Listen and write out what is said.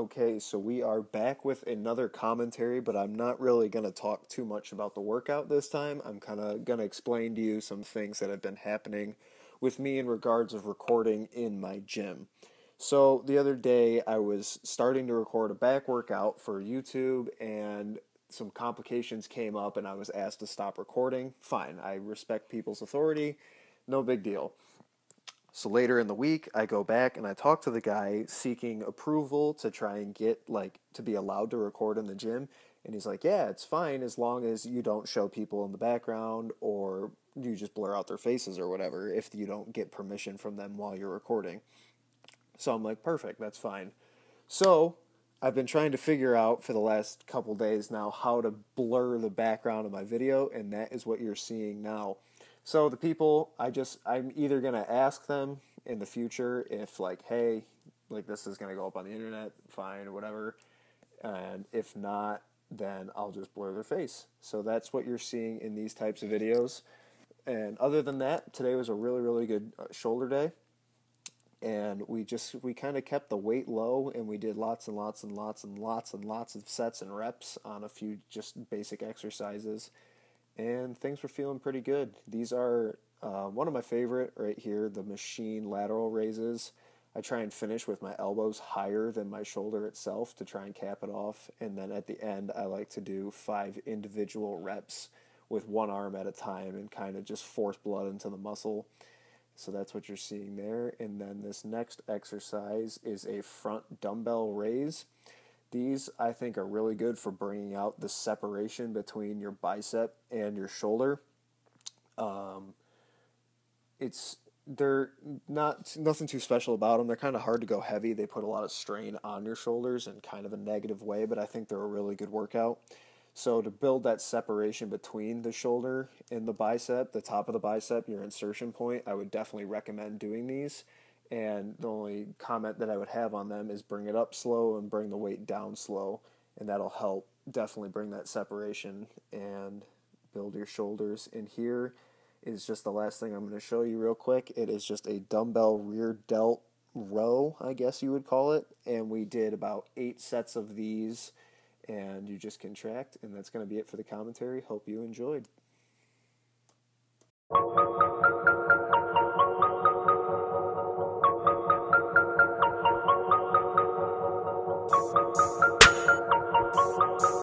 Okay, so we are back with another commentary, but I'm not really going to talk too much about the workout this time. I'm kind of going to explain to you some things that have been happening with me in regards of recording in my gym. So the other day I was starting to record a back workout for YouTube and some complications came up and I was asked to stop recording. Fine, I respect people's authority. No big deal. So later in the week, I go back and I talk to the guy seeking approval to try and get like to be allowed to record in the gym. And he's like, "Yeah, it's fine as long as you don't show people in the background or you just blur out their faces or whatever if you don't get permission from them while you're recording." So I'm like, "Perfect, that's fine." So, I've been trying to figure out for the last couple days now how to blur the background of my video and that is what you're seeing now. So the people, I just, I'm either going to ask them in the future if, like, hey, like this is going to go up on the internet, fine, whatever. And if not, then I'll just blur their face. So that's what you're seeing in these types of videos. And other than that, today was a really, really good uh, shoulder day. And we just, we kind of kept the weight low and we did lots and lots and lots and lots and lots of sets and reps on a few just basic exercises and things were feeling pretty good. These are uh, one of my favorite right here, the machine lateral raises. I try and finish with my elbows higher than my shoulder itself to try and cap it off. And then at the end, I like to do five individual reps with one arm at a time and kind of just force blood into the muscle. So that's what you're seeing there. And then this next exercise is a front dumbbell raise. These I think are really good for bringing out the separation between your bicep and your shoulder. Um, it's they're not nothing too special about them. They're kind of hard to go heavy. They put a lot of strain on your shoulders in kind of a negative way, but I think they're a really good workout. So to build that separation between the shoulder and the bicep, the top of the bicep, your insertion point, I would definitely recommend doing these. And the only comment that I would have on them is bring it up slow and bring the weight down slow, and that'll help definitely bring that separation and build your shoulders. And here is just the last thing I'm going to show you real quick. It is just a dumbbell rear delt row, I guess you would call it. And we did about eight sets of these, and you just contract, and that's going to be it for the commentary. Hope you enjoyed.